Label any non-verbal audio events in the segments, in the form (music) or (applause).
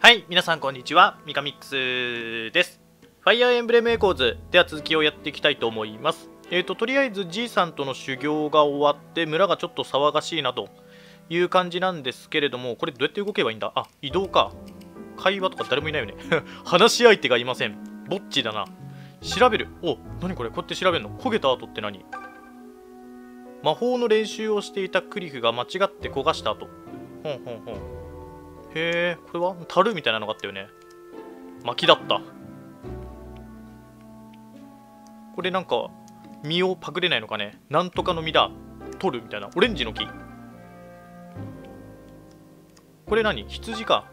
はい、皆さんこんにちは。ミカミックスです。ファイアーエムブレムエコーズでは続きをやっていきたいと思います。えーと、とりあえずじいさんとの修行が終わって村がちょっと騒がしいなという感じなんですけれども、これどうやって動けばいいんだ？あ、移動か。会話とか誰もいないよね。(laughs) 話し相手がいません。ぼっちだな。調べる。お、何これ？こうやって調べるの？焦げた跡って何？魔法の練習をしていたクリフが間違って焦がした跡。ほんほんほん。へえ、これは？樽みたいなのがあったよね。薪だった。これなんか、実をパクれないのかね？なんとかの実だ。取るみたいな。オレンジの木。これ何？羊か。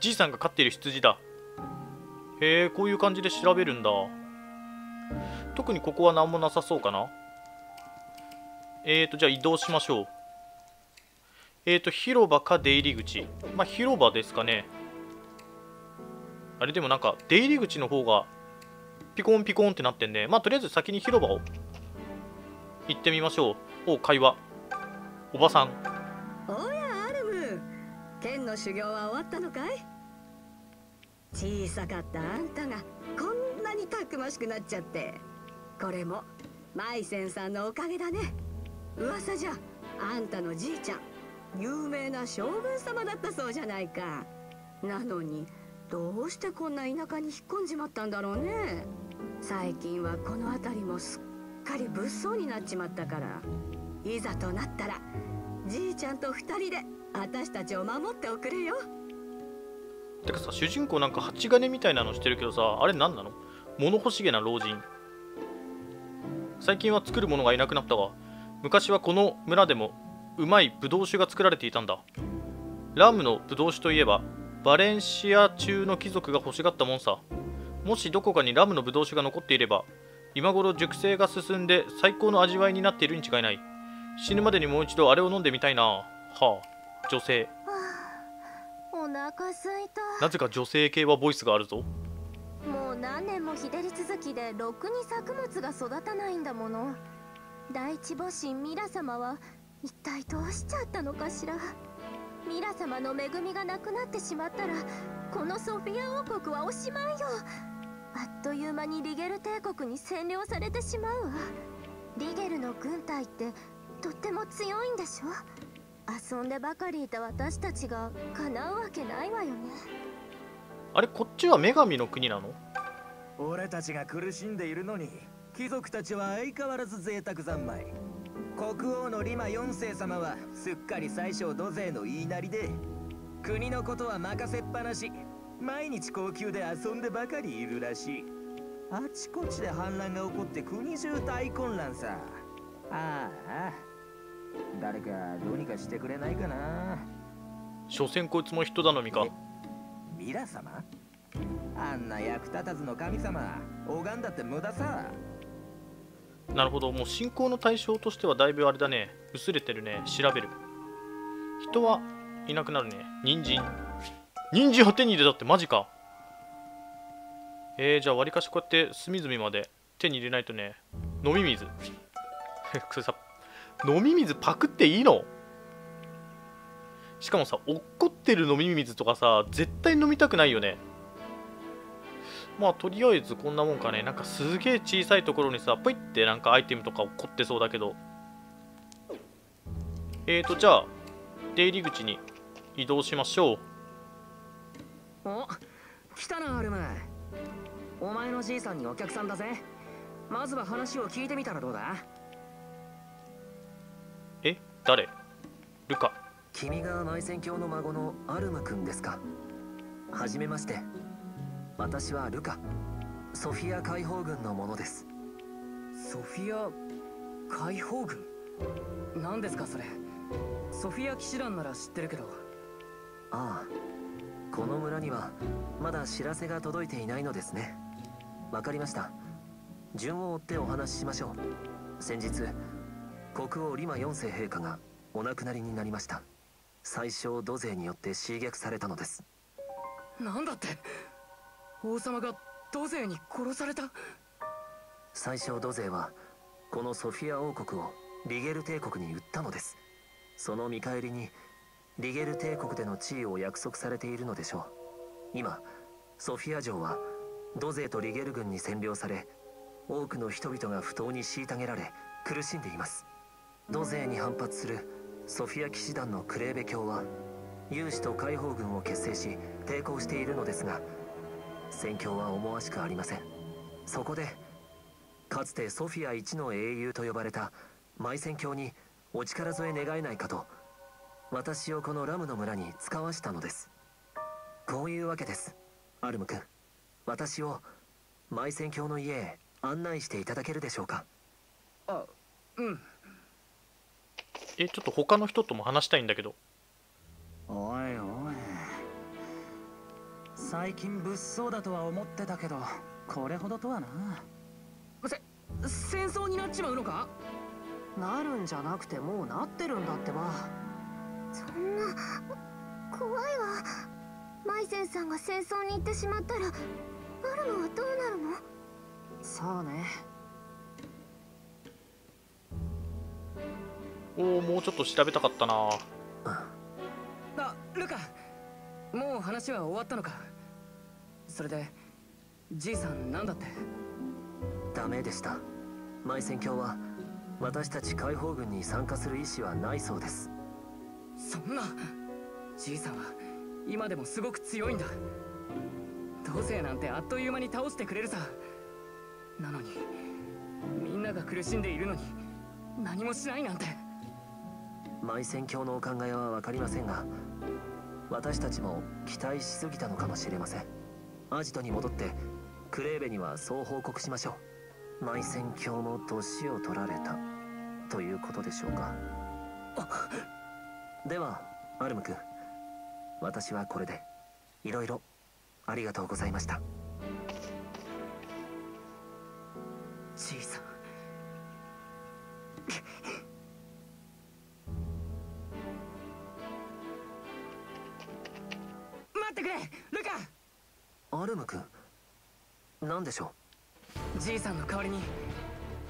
じいさんが飼っている羊だ。へえ、こういう感じで調べるんだ。特にここは何もなさそうかな。えーと、じゃあ移動しましょう。えーと、広場か出入り口。まあ、広場ですかね。あれでもなんか、出入り口の方が、ピコンピコンってなってんで、まあ、とりあえず先に広場を行ってみましょう。お、会話。おばさん。おやアルム剣の修行は終わったのかい？小さかったあんたがこんなにたくましくなっちゃってこれもマイセンさんのおかげだね噂じゃあんたのじいちゃん有名な将軍様だったそうじゃないか。なのにどうしてこんな田舎に引っ込んじまったんだろうね。最近はこの辺りもすっかり物騒になっちまったから。いざとなったらじいちゃんと二人で私たちを守っておくれよ。てかさ、主人公なんか蜂金みたいなのしてるけどさ、あれ何なの？物欲しげな老人。最近は作る者がいなくなったが、昔はこの村でもうまいブドウ酒が作られていたんだ。ラムのブドウ酒といえば、バレンシア中の貴族が欲しがったもんさ。もしどこかにラムのブドウ酒が残っていれば、今頃熟成が進んで最高の味わいになっているに違いない。死ぬまでにもう一度あれを飲んでみたいな。はあ、女性。お腹すいたなぜか女性系はボイスがあるぞ。もう何年も日照り続きでろくに作物が育たないんだもの第一母神ミラ様は一体どうしちゃったのかしら？ミラ様の恵みがなくなってしまったらこのソフィア王国はおしまいよ。あっという間にリゲル帝国に占領されてしまうわ。リゲルの軍隊ってとっても強いんでしょ？遊んでばかりいた私たちが叶うわけないわよね。あれこっちは女神の国なの？俺たちが苦しんでいるのに貴族たちは相変わらず贅沢三昧国王のリマ4世様はすっかり最小土勢の言いなりで国のことは任せっぱなし毎日高級で遊んでばかりいるらしい。あちこちで反乱が起こって国中大混乱さ。ああ誰かどうにかしてくれないかな。所詮こいつも人頼みか。ミラ様？あんな役立たずの神様拝んだって無駄さなるほど。もう信仰の対象としてはだいぶあれだね。薄れてるね。調べる。人はいなくなるね。人参。人参を手に入れたってマジか。えー、じゃあわりかしこうやって隅々まで手に入れないとね。飲み水。(laughs) これさ。飲み水パクっていいの？しかもさ落っこってる飲み水とかさ絶対飲みたくないよね。まあとりあえずこんなもんかね。なんかすげえ小さいところにさポイってなんかアイテムとか落っこってそうだけど。えーとじゃあ出入り口に移動しましょう。お来たなアルム。お前のじいさんにお客さんだぜ。まずは話を聞いてみたらどうだ？え誰？ルカ。君が内戦教の孫のアルム君ですか。はじめまして私はルカソフィア解放軍の者です。ソフィア解放軍？何ですかそれ。ソフィア騎士団なら知ってるけど。ああこの村にはまだ知らせが届いていないのですね。わかりました。順を追ってお話ししましょう。先日国王リマ4世陛下がお亡くなりになりました。最小土勢によって襲撃されたのです。なんだって？王様が土勢に殺された。最小土勢はこのソフィア王国をリゲル帝国に売ったのです。その見返りにリゲル帝国での地位を約束されているのでしょう。今ソフィア城はドゼーとリゲル軍に占領され多くの人々が不当に虐げられ苦しんでいます。ドゼーに反発するソフィア騎士団のクレーベ教は有志と解放軍を結成し抵抗しているのですが戦況は思わしくありません。そこでかつてソフィア一の英雄と呼ばれたマイ戦教にお力添え願えないかと私をこのラムの村に使わしたのです。こういうわけです。アルム君私をマイ戦教の家へ案内していただけるでしょうか？あうん。えちょっと他の人とも話したいんだけど最近物騒だとは思ってたけどこれほどとはな。せ戦争になっちまうのか？なるんじゃなくてもうなってるんだってば。そんな怖いわ。マイセンさんが戦争に行ってしまったらアルムはどうなるの？さあね。おおもうちょっと調べたかったな。あルカもう話は終わったのか？それでじいさんなんだって？ダメでした。マイ戦教は私たち解放軍に参加する意思はないそうです。そんなじいさんは今でもすごく強いんだ。同性なんてあっという間に倒してくれるさ。なのにみんなが苦しんでいるのに何もしないなんて。マイ戦教のお考えは分かりませんが私たちも期待しすぎたのかもしれませんアジトに戻ってクレーベにはそう報告しましょう。マイ戦教の年を取られた。ということでしょうか。ではアルム君。私はこれでいろいろありがとうございました。じいさ。何でしょじいさんの代わりに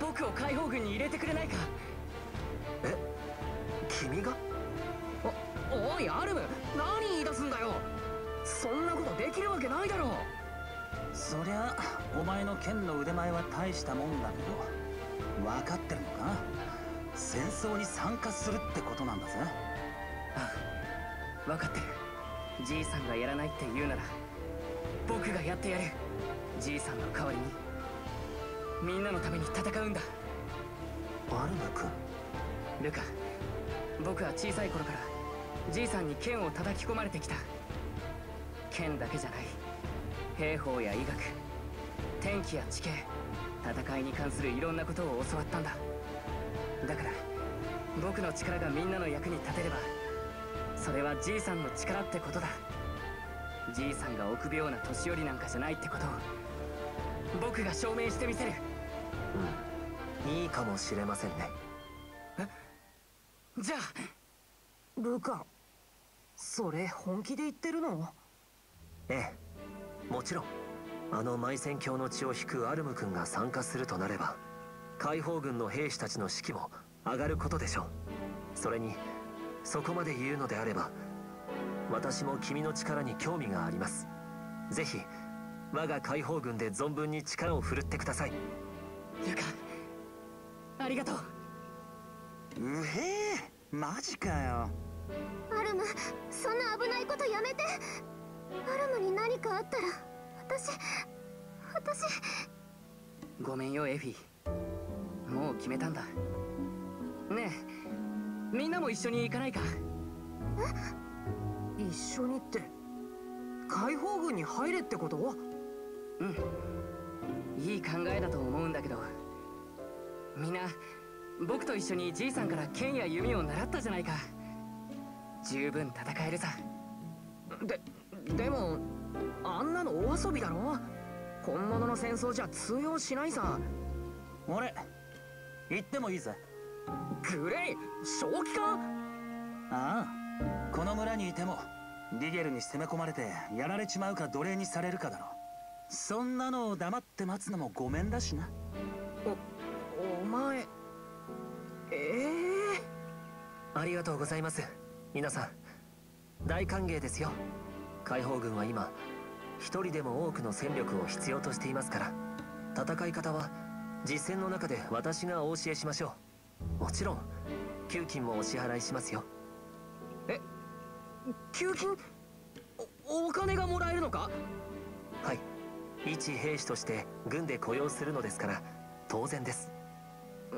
僕を解放軍に入れてくれないか？うえ？君が？おおいアルム何言い出すんだよ？そんなことできるわけないだろ！そりゃお前の剣の腕前は大したもんだけど分かってるのか？戦争に参加するってことなんだぜ。ああ分かってる。じいさんがやらないって言うなら僕がやってやるじいさんの代わりにみんなのために戦うんだ。アルム君。ルカ僕は小さい頃からじいさんに剣を叩き込まれてきた。剣だけじゃない。兵法や医学天気や地形戦いに関するいろんなことを教わったんだ。だから僕の力がみんなの役に立てればそれはじいさんの力ってことだ。じいさんが臆病な年寄りなんかじゃないってことを僕が証明してみせる。うん。いいかもしれませんね。じゃあ。ルカそれ本気で言ってるの？ええ。もちろん。あのマイ戦教の血を引くアルム君が参加するとなれば解放軍の兵士たちの士気も上がることでしょう。それにそこまで言うのであれば私も君の力に興味があります。ぜひ我が解放軍で存分に力を振るってください。ルカありがとう。うへえ。マジかよ。アルムそんな危ないことやめて。アルムに何かあったら私私。ごめんよエフィ。もう決めたんだ。ねえみんなも一緒に行かないか。一緒にって解放軍に入れってこと？うん。いい考えだと思うんだけど。みんな僕と一緒にじいさんから剣や弓を習ったじゃないか。十分戦えるさ。ででもあんなのお遊びだろ？本物の戦争じゃ通用しないさ。俺行ってもいいぜ。グレイ正気か？ああこの村にいてもリゲルに攻め込まれてやられちまうか奴隷にされるかだろそんなのを黙って待つのもごめんだしな。お前ええありがとうございます。皆さん大歓迎ですよ。解放軍は今一人でも多くの戦力を必要としていますから。戦い方は実戦の中で私がお教えしましょう。もちろん給金もお支払いしますよ。給金？おお金がもらえるのか？はい一兵士として軍で雇用するのですから当然です。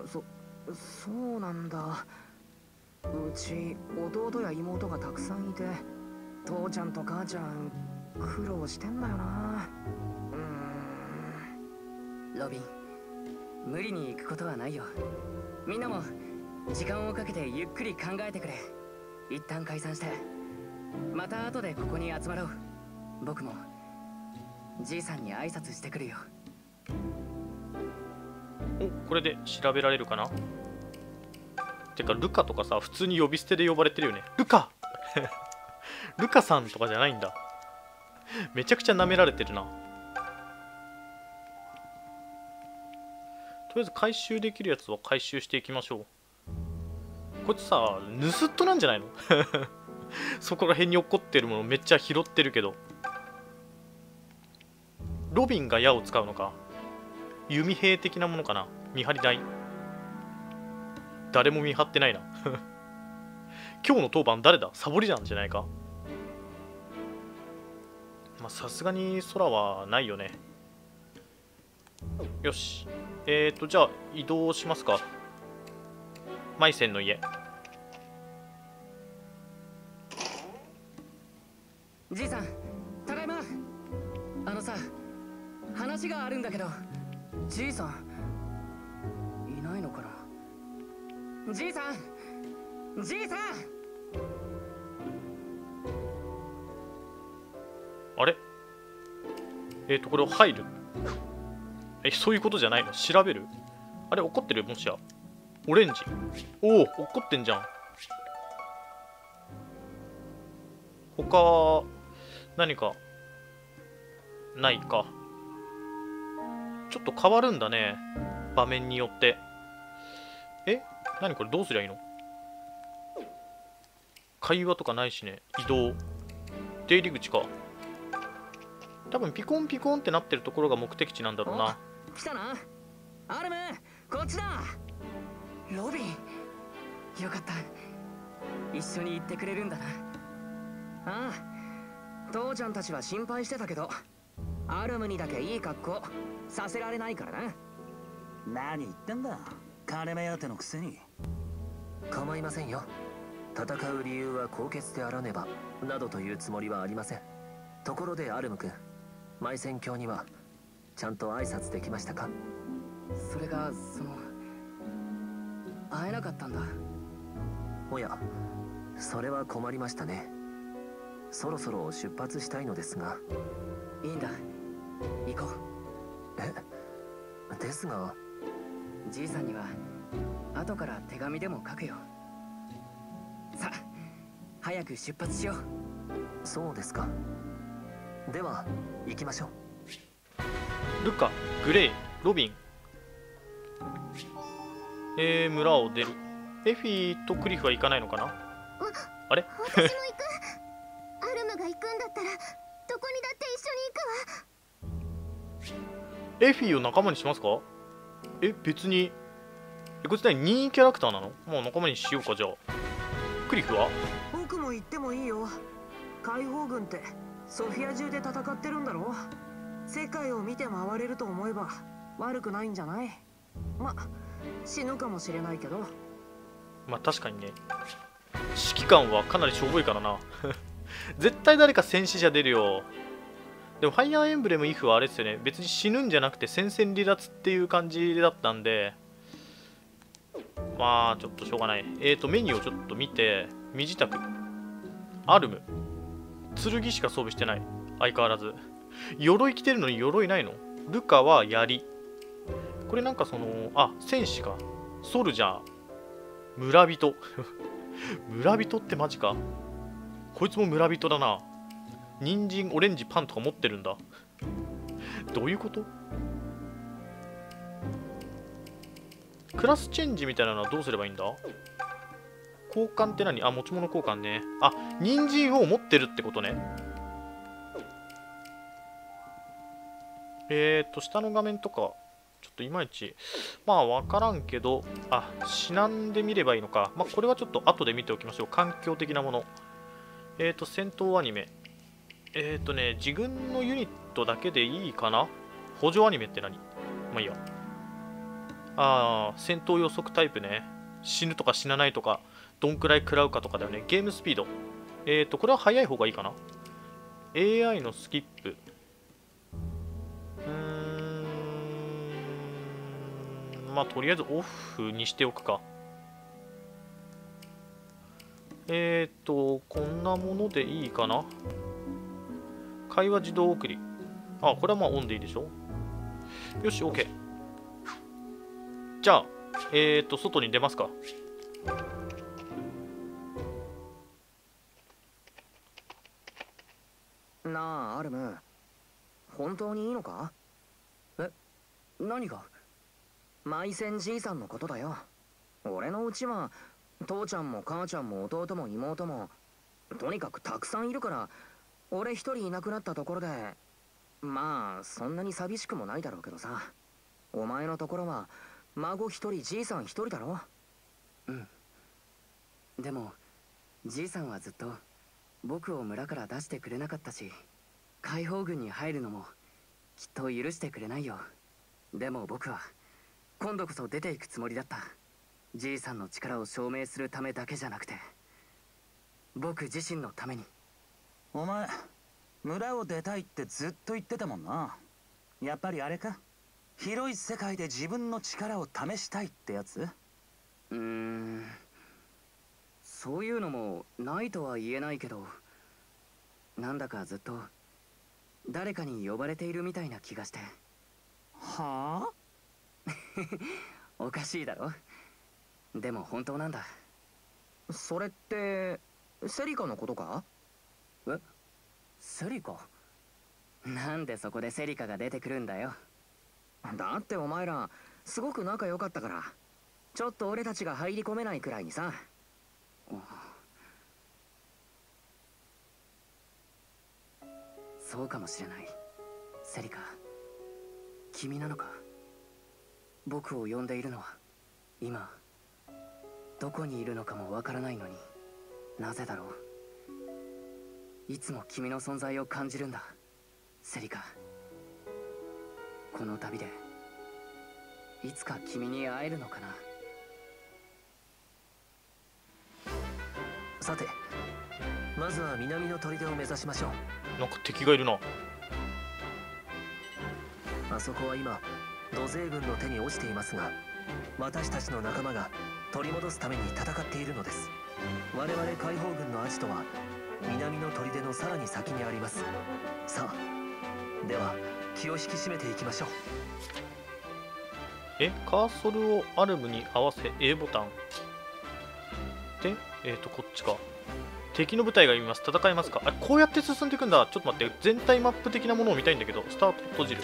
そそうなんだ。うち弟や妹がたくさんいて父ちゃんと母ちゃん苦労してんだよな。うーん。ロビン無理に行くことはないよ。みんなも時間をかけてゆっくり考えてくれ。一旦解散してまた後でここに集まろう。僕もじいさんに挨拶してくるよ。おこれで調べられるかな？てかルカとかさ普通に呼び捨てで呼ばれてるよね。ルカ！(laughs) ルカさんとかじゃないんだ。めちゃくちゃ舐められてるな。とりあえず回収できるやつは回収していきましょう。こいつさ盗っ人なんじゃないの？(laughs) そこら辺に落っこってるものめっちゃ拾ってるけど。ロビンが矢を使うのか？弓兵的なものかな？見張り台。誰も見張ってないな。(laughs) 今日の当番誰だ？サボりなんじゃないか。まあさすがに空はないよね。よし。えーとじゃあ移動しますか。マイセンの家。じいさん。があるんだけど。じいさん。いないのかな？じいさん。じいさん。あれ？えーとこれを入る？えそういうことじゃないの？調べる？あれ怒ってる？もしや。オレンジ。おお怒ってんじゃん。他何か？ないか。ちょっと変わるんだね。場面によって。え？何これ？どうすりゃいいの？会話とかないしね。移動。出入り口か。多分ピコンピコンってなってるところが目的地なんだろうな。来たな。アルムこっちだ。ロビン。よかった。一緒に行ってくれるんだな。ああ父ちゃんたちは心配してたけど。アルムにだけいい格好させられないからな。何言ってんだ。金目当てのくせに。構いませんよ。戦う理由は高潔であらねばなどというつもりはありません。ところでアルム君埋戦郷にはちゃんと挨拶できましたか？それがその会えなかったんだ。おやそれは困りましたね。そろそろ出発したいのですが。いいんだ行こえ？ですがうじいさんには後から手紙でも書くよ。さあ早く出発しよう。そうですか。では行きましょう。ルカ、グレイ、ロビン。えー、村を出る。エフィーとクリフは行かないのかな？あれ？私も行く。アルムが行くんだったらどこにだって一緒に行くわエフィーを仲間にしますか？え、別に。え、こいつ何任意キャラクターなの？もう仲間にしようか、じゃあ。クリフは？僕も行ってもいいよ解放軍ってソフィア中で戦ってるんだろ？世界を見て回れると思えば悪くないんじゃない？ま死ぬかもしれないけどまあ確かにね。指揮官はかなりしょぼいからな。(laughs) 絶対誰か戦死者出るよ。でも、ファイアーエンブレムイフはあれですよね。別に死ぬんじゃなくて戦線離脱っていう感じだったんで、まあ、ちょっとしょうがない。えーと、メニューをちょっと見て、身支度。アルム。剣しか装備してない。相変わらず。鎧着てるのに鎧ないの？ルカは槍。これなんかその、あ、戦士か。ソルジャー。村人 (laughs) 村人ってマジかこいつも村人だな人参オレンジパンとか持ってるんだ。どういうこと？クラスチェンジみたいなのはどうすればいいんだ？交換って何？あ持ち物交換ね。あ人参を持ってるってことね。えっ、ー、と下の画面とかちょっといまいちまあ分からんけどあ至難で見ればいいのか。まあこれはちょっと後で見ておきましょう。環境的なもの。えっ、ー、と戦闘アニメ。えっ、ー、とね自分のユニットだけでいいかな？補助アニメって何？まあいいや。ああ戦闘予測タイプね。死ぬとか死なないとかどんくらい食らうかとかだよね。ゲームスピード。えっ、ー、とこれは早い方がいいかな？AI のスキップ。うーん。まあとりあえずオフにしておくか。えっ、ー、とこんなものでいいかな？会話自動送り。あこれはまあオンでいいでしょ？よし OK じゃあえっ、ー、と外に出ますか。なあアルム。本当にいいのか？え何が？マイセンじいさんのことだよ。俺のうちは父ちゃんも母ちゃんも弟も妹もとにかくたくさんいるから俺一人いなくなったところでまあそんなに寂しくもないだろうけどさ。お前のところは孫一人じいさん一人だろ。うん。でもじいさんはずっと僕を村から出してくれなかったし解放軍に入るのもきっと許してくれないよ。でも僕は今度こそ出ていくつもりだった。じいさんの力を証明するためだけじゃなくて僕自身のために。お前村を出たいってずっと言ってたもんな。やっぱりあれか？広い世界で自分の力を試したいってやつ？うーん。そういうのもないとは言えないけどなんだかずっと誰かに呼ばれているみたいな気がして。はあ？(laughs) おかしいだろ。でも本当なんだ。それってセリカのことか？え？セリカなんでそこでセリカが出てくるんだよ？だってお前らすごく仲良かったからちょっと俺たちが入り込めないくらいにさ。そうかもしれない。セリカ君なのか？僕を呼んでいるのは今どこにいるのかもわからないのになぜだろう？いつも君の存在を感じるんだ。セリカこの旅でいつか君に会えるのかな。さてまずは南の砦を目指しましょう。なんか敵がいるな。あそこは今土星軍の手に落ちていますが私たちの仲間が取り戻すために戦っているのです。我々解放軍のアジトは南の砦のさらに先にあります。さあでは気を引き締めていきましょう。えカーソルをアルムに合わせ A ボタン。でえっ、ー、とこっちか。敵の部隊がいます。戦いますか。あこうやって進んでいくんだ。ちょっと待って。全体マップ的なものを見たいんだけどスタート閉じる。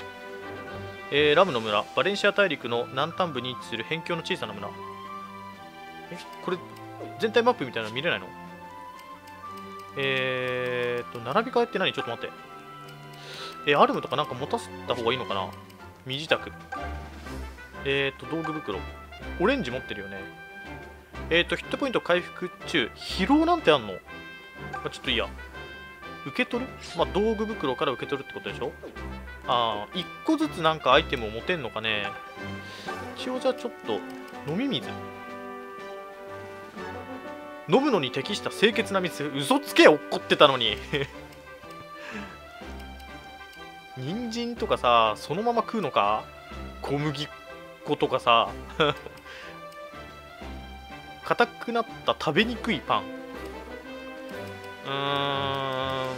えー、ラムの村。バレンシア大陸の南端部に位置する辺境の小さな村。えこれ全体マップみたいなの見れないの？えーと並び替えって何？ちょっと待って。えー、アルムとかなんか持たせた方がいいのかな？身支度。えーと道具袋。オレンジ持ってるよね。えっ、と、ヒットポイント回復中。疲労なんてあんの、まあ、ちょっといいや。受け取る？まあ、道具袋から受け取るってことでしょ？ああ、1個ずつなんかアイテムを持てんのかね。一応じゃあちょっと、飲み水。飲むのに適した清潔な水。嘘つけ怒ってたのに。(laughs) 人参とかさ、そのまま食うのか？小麦粉とかさ。(laughs) 硬くなった食べにくいパン。うーん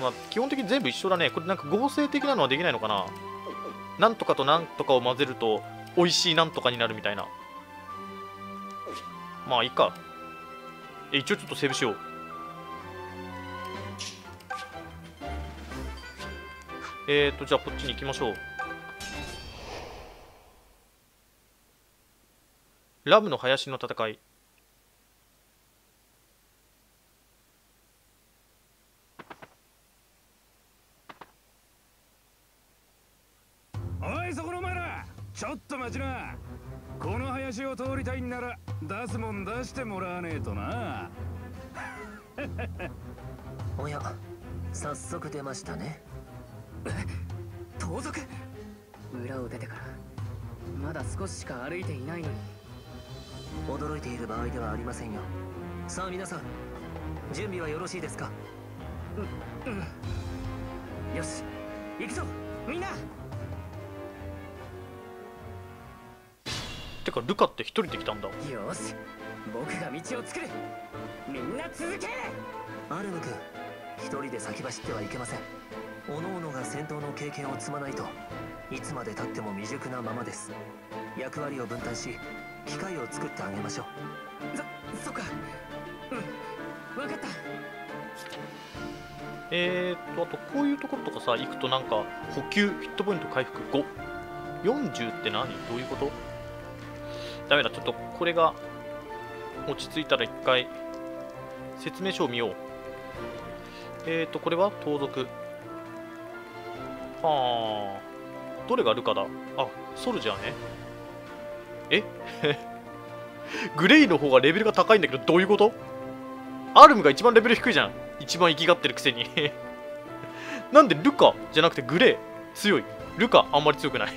まあ基本的に全部一緒だね。これなんか合成的なのはできないのかな？なんとかとなんとかを混ぜると美味しいなんとかになるみたいな。まあいいか。一応ちょっとセーブしよう。えーとじゃあこっちに行きましょう。ラムの林の戦い。たいんなら出すもん出してもらわねえとな。(laughs) おや早速出ましたね。(laughs) 盗賊。村を出てからまだ少ししか歩いていないのに。驚いている場合ではありませんよ。さあ皆さん準備はよろしいですか？よし行くぞみんなかルカって一人で来たんだ。よし僕が道を作る。みんな続け。アルム君一人で先走ってはいけません。各々が戦闘の経験を積まないといつまでたっても未熟なままです。役割を分担し機会を作ってあげましょう。そそっか。うん分かった。えー、っとあとこういうところとかさ行くとなんか補給ヒットポイント回復540って何？どういうこと？ダメだちょっとこれが落ち着いたら一回説明書を見よう。えー、とこれは？盗賊。はあ。どれがルカだ？あソルジャーね。え？(laughs) グレイの方がレベルが高いんだけどどういうこと？アルムが一番レベル低いじゃん。一番生きがってるくせに。(laughs) なんでルカじゃなくてグレー強い？ルカあんまり強くない。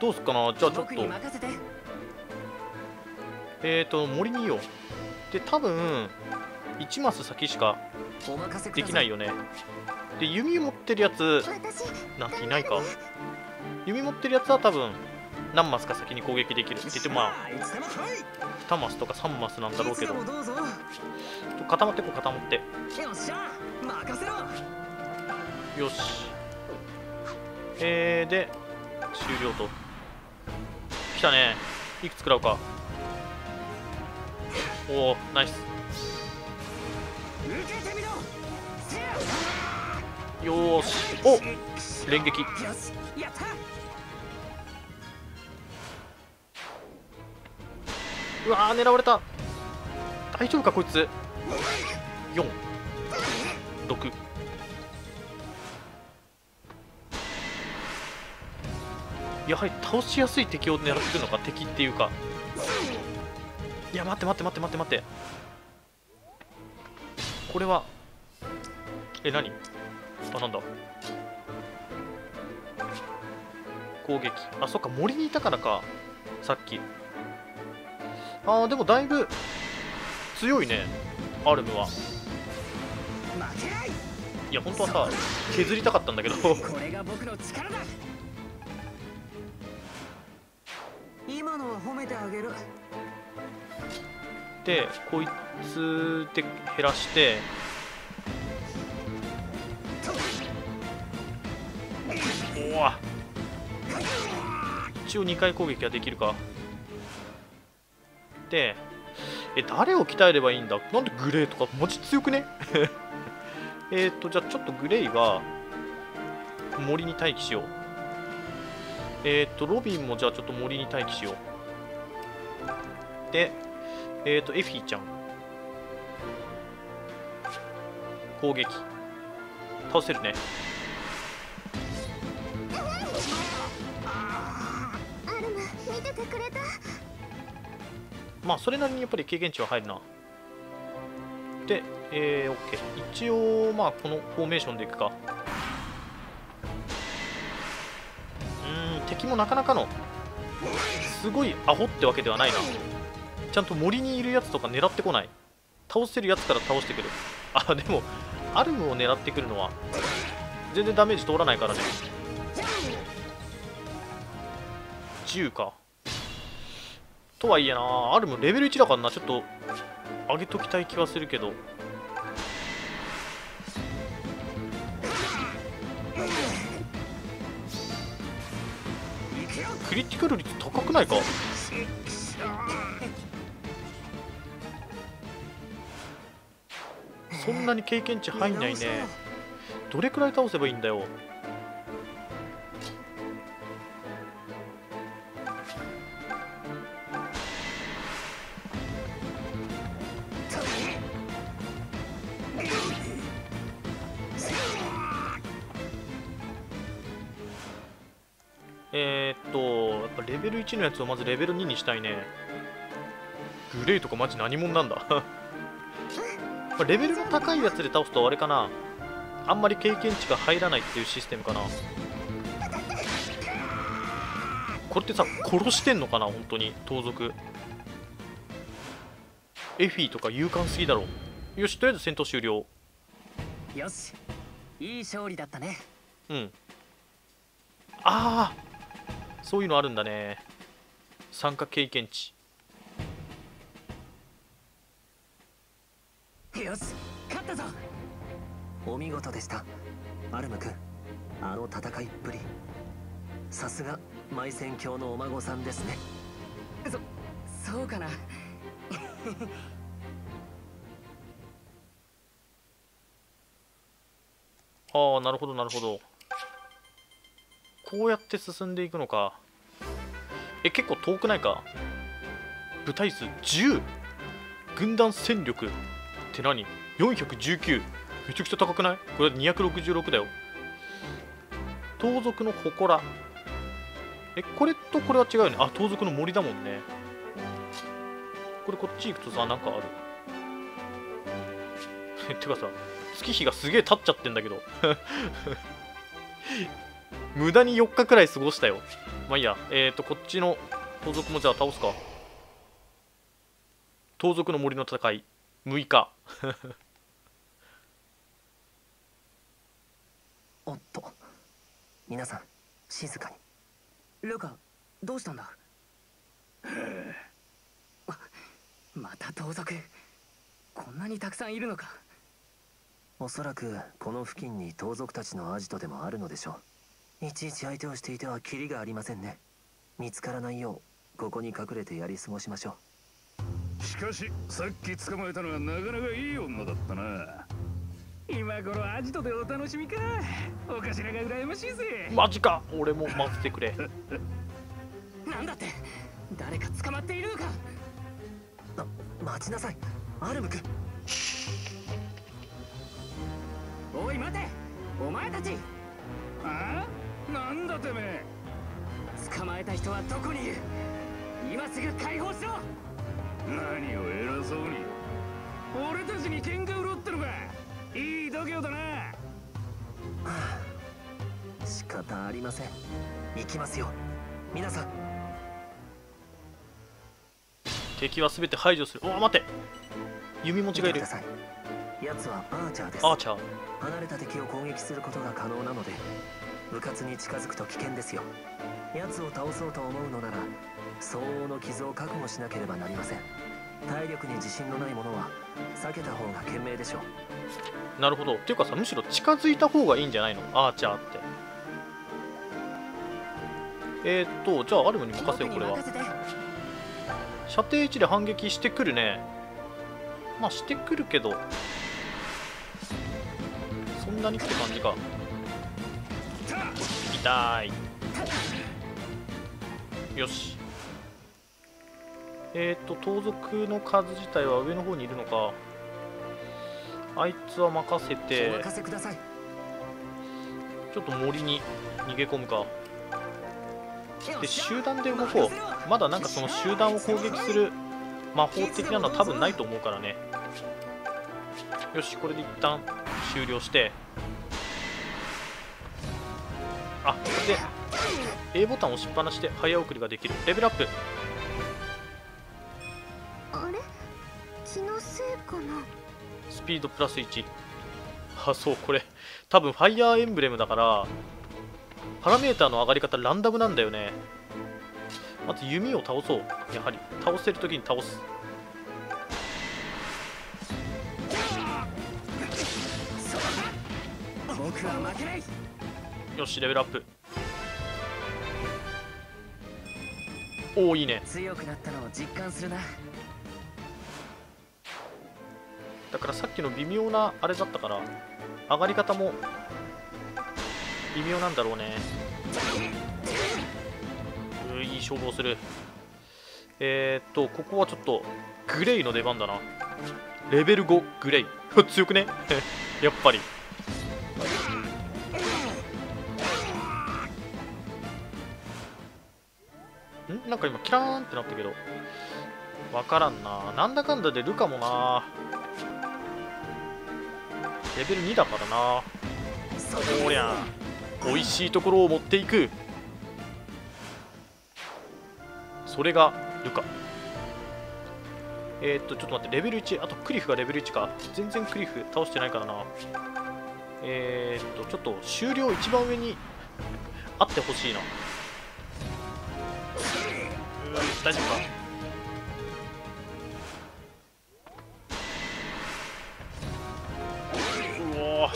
どうすっかな？じゃあちょっと。えっ、ー、と森にいよう。で多分1マス先しかできないよね。で弓持ってるやつ私なんていないか？弓持ってるやつは多分何マスか先に攻撃できるって言ってもまあいつでも来2マスとか3マスなんだろうけど。固まってこう固まって。よし。えー、で終了と来たね。いくつ食らうか。おおナイス。よし。お連撃。うわ狙われた。大丈夫かこいつ。46やはり倒しやすい敵を狙ってるのか敵っていうか。いや待って待って待って待って待って。これはえ何？あなんだ？攻撃。あそっか森にいたからか。さっき。あーでもだいぶ強いね。アルムは。いいや本当はさ削りたかったんだけど。今のは褒めてあげる。でこいつで減らして。おわ。一応2回攻撃はできるか。でえ誰を鍛えればいいんだ？なんでグレーとかマジ強くね？(laughs) えっとじゃあちょっとグレイは森に待機しよう。えっとロビンもじゃあちょっと森に待機しようでえっ、ー、と、エフィーちゃん。攻撃。倒せるね。まあ、それなりにやっぱり経験値は入るな。で、えー、OK。一応、まあ、このフォーメーションでいくか。敵もなかなかの、すごいアホってわけではないな。ちゃんと森にいるやつとか狙ってこない。倒せるやつから倒してくる。あでもアルムを狙ってくるのは全然ダメージ通らないからね。10か。とはいえなアルムレベル1だからな。ちょっと上げときたい気はするけど。リティカル率高くないか？(laughs) そんなに経験値入んないね。どれくらい倒せばいいんだよ？えー、っとやっぱレベル1のやつをまずレベル2にしたいね。グレイとかマジ何者なんだ。(laughs) まあレベルの高いやつで倒すとあれかな。あんまり経験値が入らないっていうシステムかな。これってさ殺してんのかな本当に。盗賊。エフィとか勇敢すぎだろ。よしとりあえず戦闘終了。よし。いい勝利だったね。うん。ああそういうのあるんだね。参加経験値。よし勝ったぞ。お見事でした。アルム君あの戦いっぷり。さすが埋線教のお孫さんですね。そうかな。(laughs) ああなるほどなるほどこうやって進んでいくのか。え結構遠くないか。部隊数10軍団戦力って何 ?419 めちゃくちゃ高くない？これ266だよ。盗賊の祠。えこれとこれは違うよね。あ盗賊の森だもんね。これこっち行くとさなんかある。(laughs) てかさ月日がすげえ経っちゃってんだけど。(laughs) 無駄に4日くらい過ごしたよ。まあいいや。えっ、ー、とこっちの盗賊もじゃあ倒すか。盗賊の森の戦い。6日。(laughs) おっと。皆さん静かに。ルカどうしたんだ？(laughs) また盗賊。こんなにたくさんいるのか。おそらくこの付近に盗賊たちのアジトでもあるのでしょういちいち相手をしていてはキリがありませんね。見つからないようここに隠れてやり過ごしましょう。しかしさっき捕まえたのはなかなかいい女だったな。今頃アジトでお楽しみか。お頭が羨ましいぜ。マジか。俺も待ってくれ。(laughs) なんだって。誰か捕まっているのか。な待ちなさい。アルム君。おい待て。お前たち。ああ？なんだてめえ。捕まえた人はどこにいる？今すぐ解放しろ！何を偉そうに。俺たちに喧嘩売ろうってのかい。い度胸だな、はあ、仕方ありません。行きますよ。皆さん。敵は全て排除する。おお待って。弓持ちがいる。奴はアーチャーです。アーチャー。離れた敵を攻撃することが可能なので部活に近づくと危険ですよ。奴を倒そうと思うのなら相応の傷を覚悟しなければなりません。体力に自信のないものは避けた方が賢明でしょう。なるほど。っていうかさむしろ近づいた方がいいんじゃないの？アーチャーって。えー、っとじゃあアルムに任せようこれは。射程1で反撃してくるね。まあしてくるけど。そんなにって感じか痛い。よし。えっ、ー、と盗賊の数自体は上の方にいるのか。あいつは任せて。ちょっと森に逃げ込むか。で集団で動こう。まだなんかその集団を攻撃する魔法的なのは多分ないと思うからね。よしこれで一旦終了してあで A ボタンを押しっぱなしで早送りができる。レベルアップ。あれ？気のせいかな？スピードプラス1 (laughs) あそうこれ。多分ファイヤーエンブレムだからパラメーターの上がり方ランダムなんだよね。まず弓を倒そう。やはり倒せる時に倒す。僕は負けないよしレベルアップ。おおいいね。強くなったのを実感するな。だからさっきの微妙なあれだったから上がり方も微妙なんだろうね。ういい勝負をする。えー、っとここはちょっとグレイの出番だな。レベル5グレイ。(laughs) 強くね？(laughs) やっぱりキラーンってなったけど。わからんな。なんだかんだでルカもな。レベル2だからな。おりゃ。美味しいところを持っていく。それがルカ。えー、っとちょっと待って。レベル1あとクリフがレベル1か。全然クリフ倒してないからな。えー、っとちょっと終了一番上にあってほしいな。大丈夫か？うおー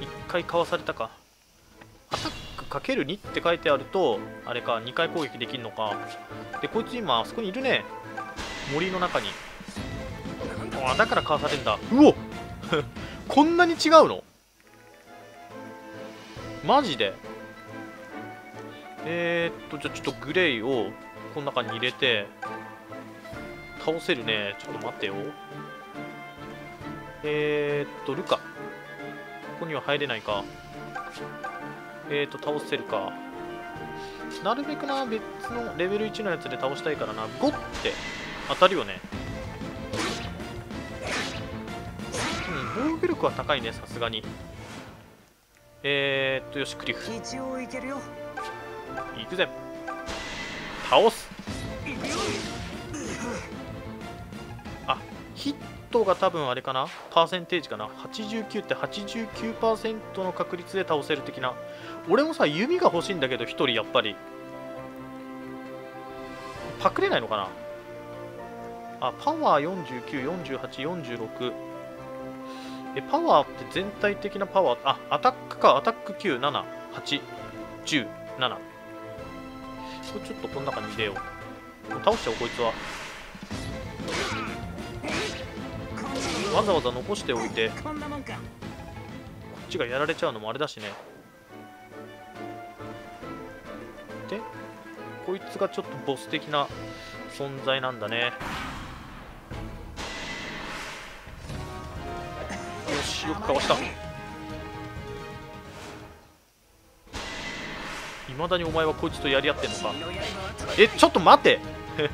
一回かわされたか。アタックかける2って書いてあるとあれか2回攻撃できるのか。でこいつ今あそこにいるね。森の中に。あだからかわされるんだ。うおこんなに違うの？マジで？えー、っとじゃあちょっとグレイをこの中に入れて倒せるね。ちょっと待ってよ。えー、っとルカ。ここには入れないか。えー、っと倒せるか。なるべくな別のレベル1のやつで倒したいからな。5って当たるよね。防御力は高いねさすがに。えー、っとよしクリフ。一応いけるよ。行くぜ。倒す。あヒットが多分あれかな。パーセンテージかな。89って89%の確率で倒せる的な。俺もさ弓が欲しいんだけど1人やっぱり。パクれないのかな。あパワー494846えパワーって全体的なパワーあアタックかアタック978 10 7これちょっとこの中に入れよう。倒しちゃおうこいつは。わざわざ残しておいて。こっちがやられちゃうのもあれだしね。でこいつがちょっとボス的な存在なんだね。しよくかわした。いまだにお前はこいつとやり合ってんのか。えちょっと待て。(laughs)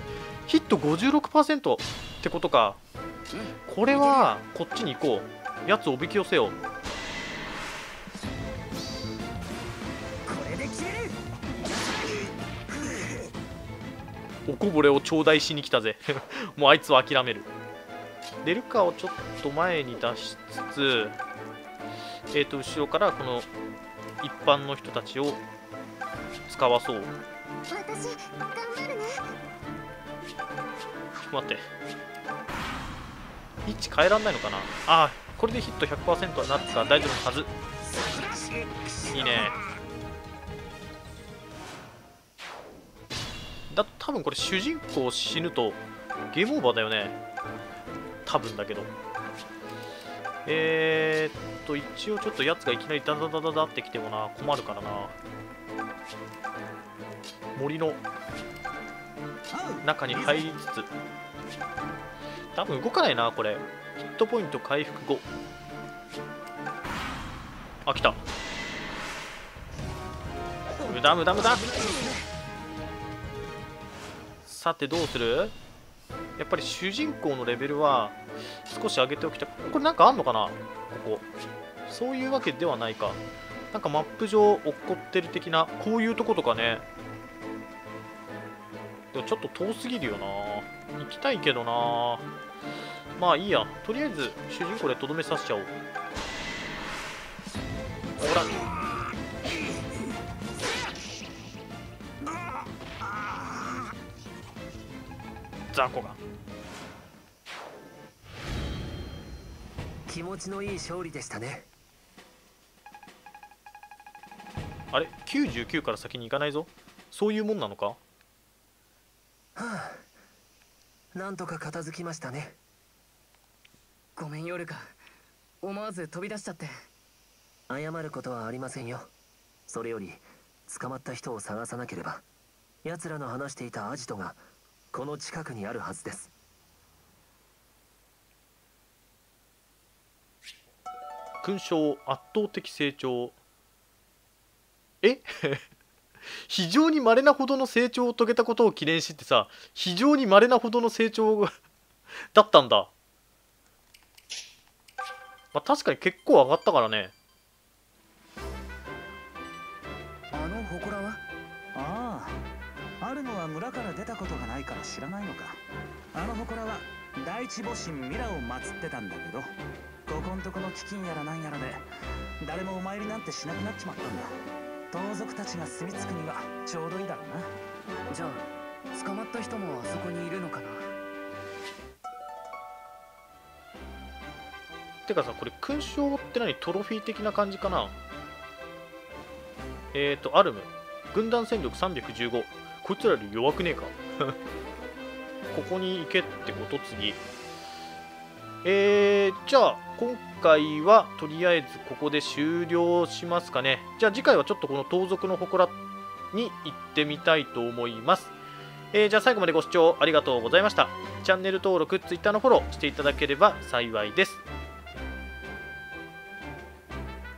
ヒット56%ってことか。これはこっちに行こう。やつおびき寄せよう。おこぼれを頂戴しに来たぜ。(laughs) もうあいつは諦める。デルカをちょっと前に出しつつえっ、と後ろからこの一般の人たちを使わそう。私頑張るね。待って。位置変えらんないのかな？あーこれでヒット100%はなった。から大丈夫なはず。いいね。だ多分これ主人公死ぬとゲームオーバーだよね多分だけど。えー、っと一応ちょっとやつがいきなりダダダダダってきてもな。困るからな。森の中に入りつつ。多分動かないなこれ。ヒットポイント回復後。あ来た。無駄無駄無駄。さてどうする？やっぱり主人公のレベルは少し上げておきたいこれなんかあんのかな？ここ。そういうわけではないか。なんかマップ上落っこってる的なこういうとことかね。でもちょっと遠すぎるよな。行きたいけどな。まあいいや。とりあえず主人公でとどめさせちゃおう。ほら。雑魚が。気持ちのいい勝利でしたね。あれ？99から先に行かないぞ。そういうもんなのか？なんとか片付きましたね。ごめんヨルカ思わず飛び出しちゃって。謝ることはありませんよ。それより捕まった人を探さなければ奴らの話していたアジトがこの近くにあるはずです。勲章圧倒的成長。え？(laughs) 非常に稀なほどの成長を遂げたことを記念してさ非常に稀なほどの成長だったんだ。まあ確かに結構上がったからね。は村から出たことがないから知らないのか。あの祠は第一母神ミラを祀ってたんだけどここんとこの飢饉やらなんやらで誰もお参りなんてしなくなっちまったんだ。盗賊たちが住み着くにはちょうどいいだろうな。じゃあ捕まった人もあそこにいるのかな。てかさこれ勲章って何トロフィー的な感じかな？えーとアルム。軍団戦力315こいつらより弱くねえか？(laughs) ここに行けってこと？次。えー、じゃあ今回はとりあえずここで終了しますかね。じゃあ次回はちょっとこの盗賊の祠に行ってみたいと思います。えーじゃあ最後までご視聴ありがとうございました。チャンネル登録 Twitter のフォローしていただければ幸いです。